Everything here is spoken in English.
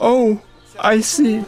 Oh, I see.